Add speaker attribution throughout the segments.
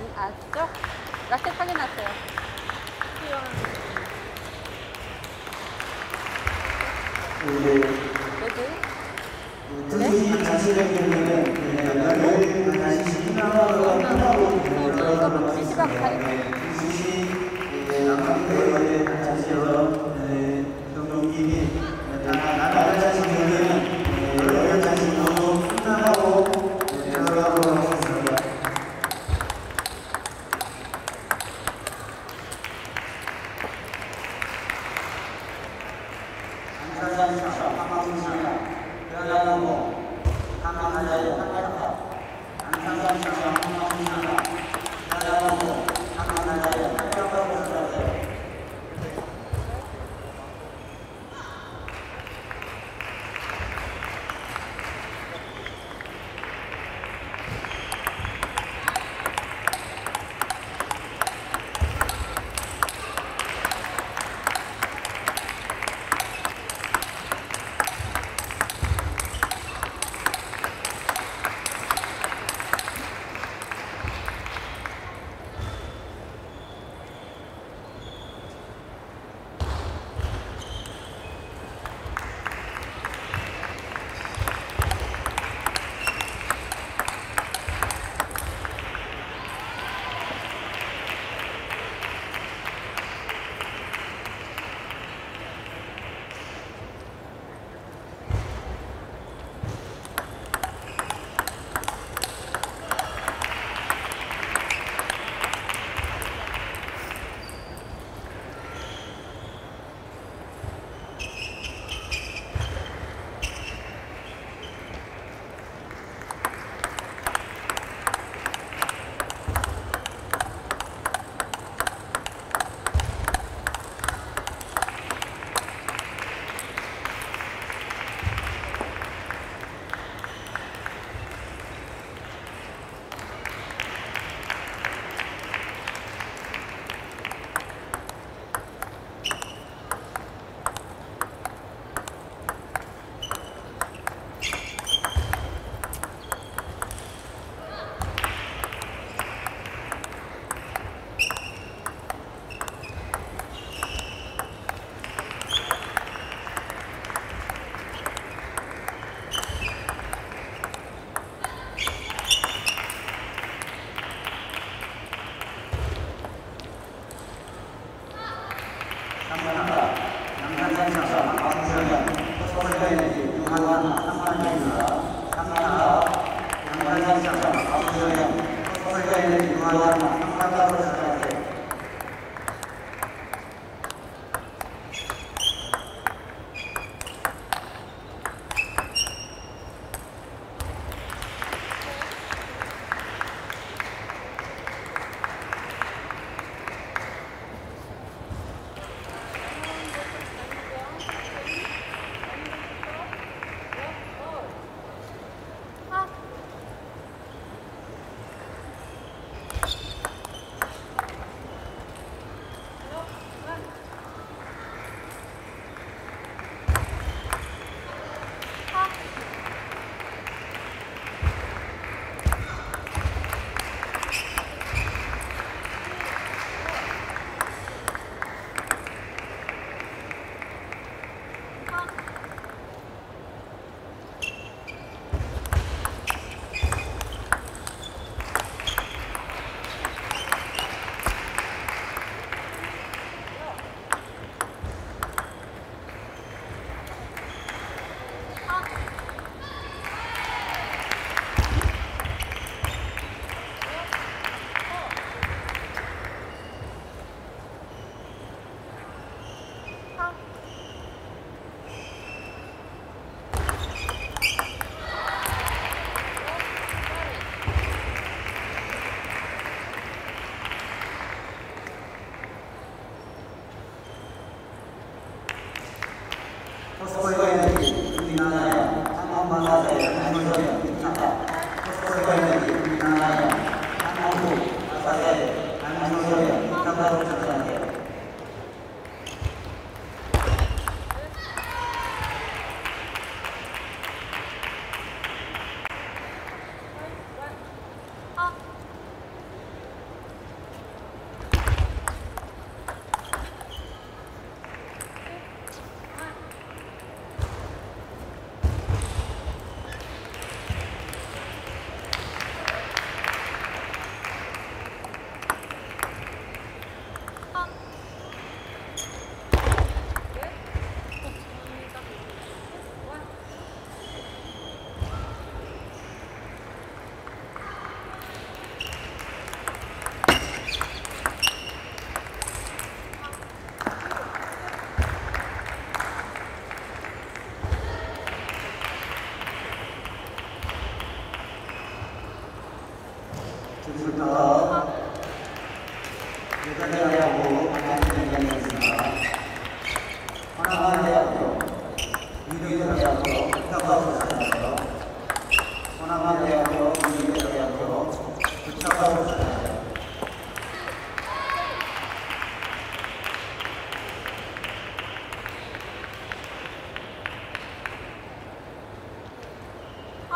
Speaker 1: 안, 안 쓰죠? 라켓 확인하세요.
Speaker 2: 이제
Speaker 1: 레드.
Speaker 2: 선생님 자신의 경우에는 연락을 다시 신청하고 끝나고
Speaker 1: 이거 PC방 가입.
Speaker 2: 수시 남한대에 자시에서 등록이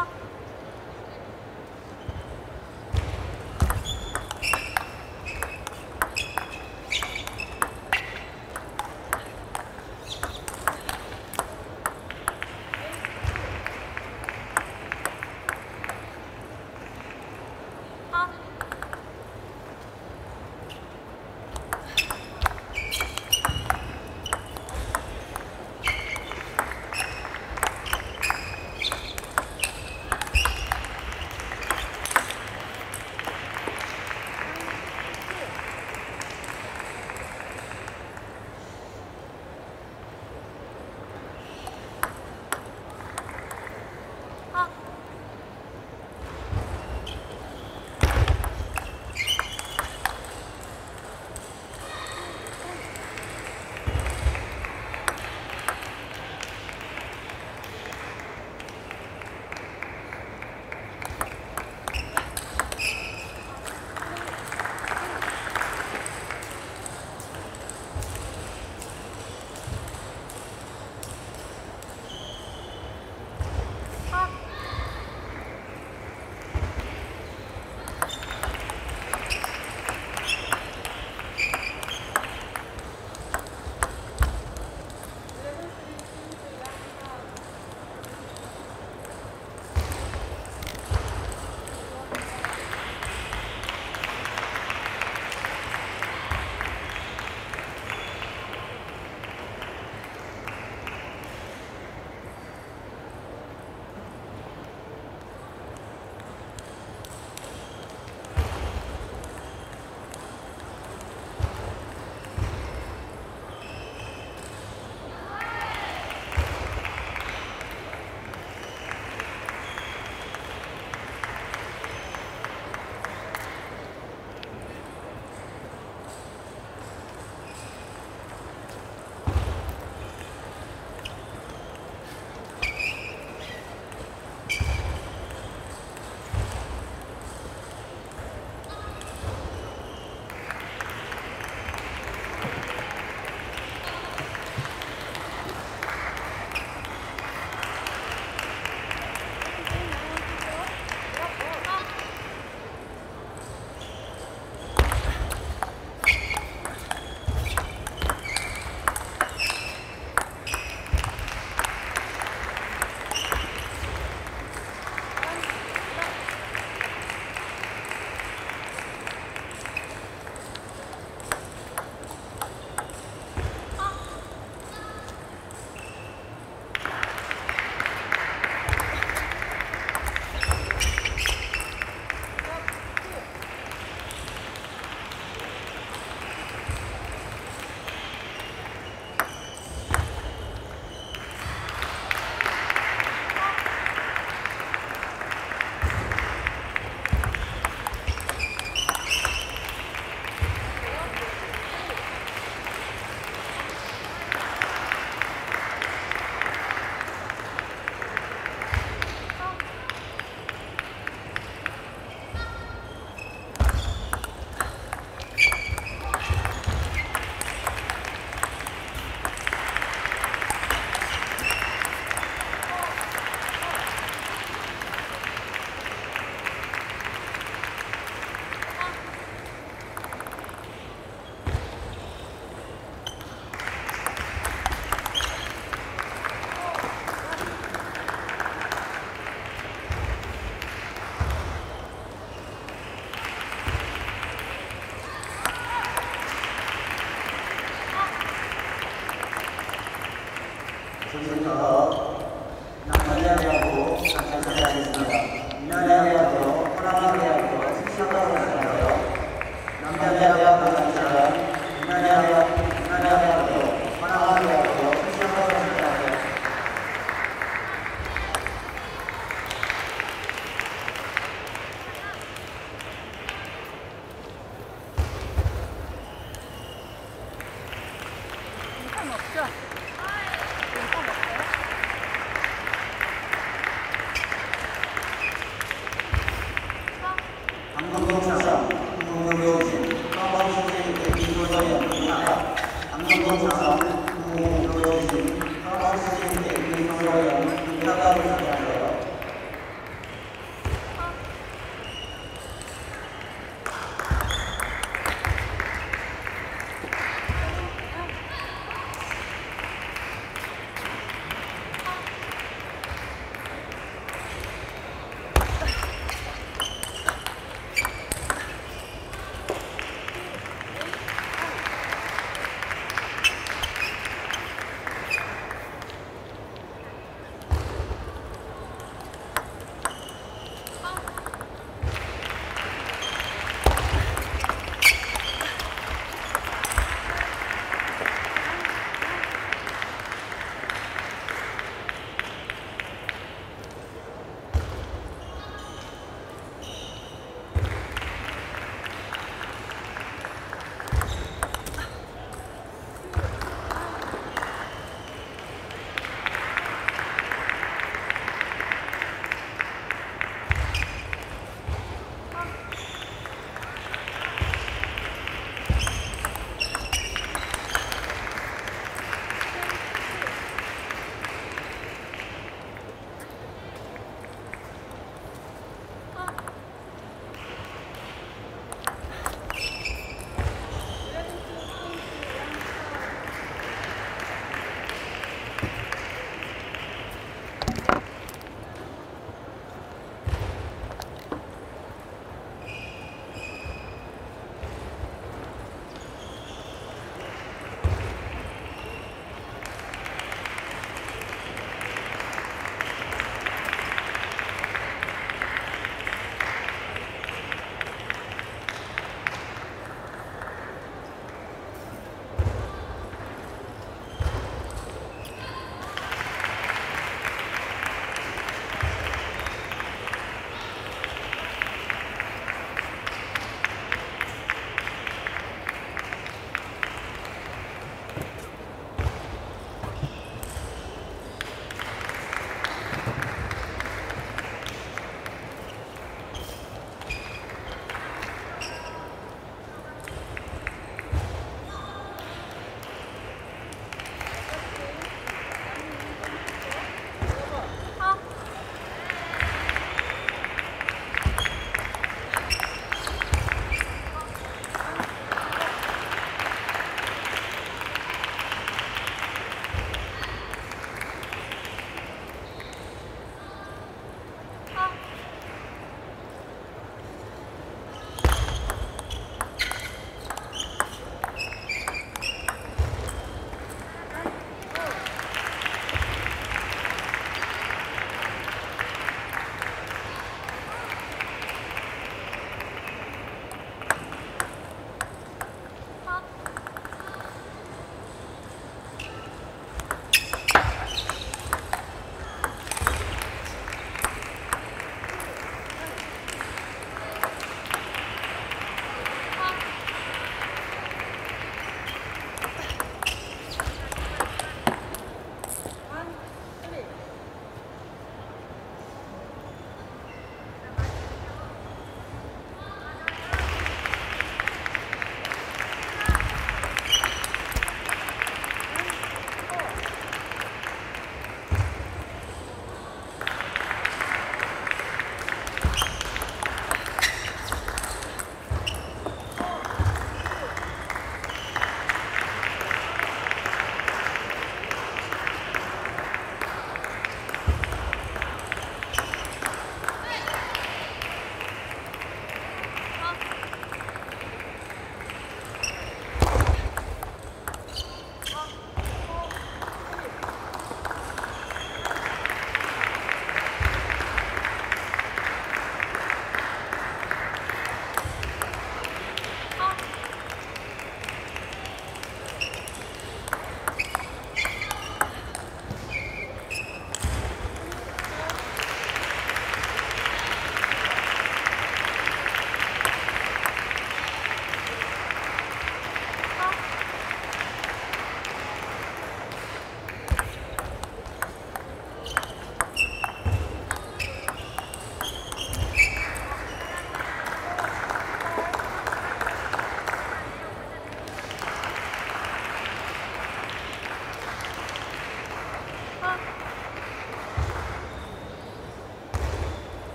Speaker 1: 아, 아,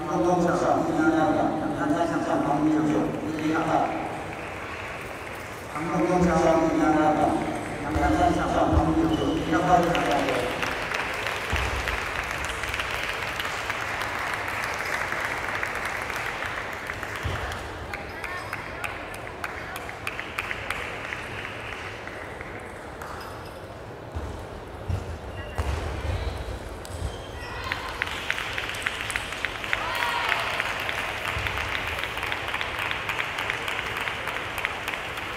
Speaker 2: 방방공사 민나남 한타상사 방민조 민리하다 방방공사 민나남 한타상사 방민조 민하다를 가다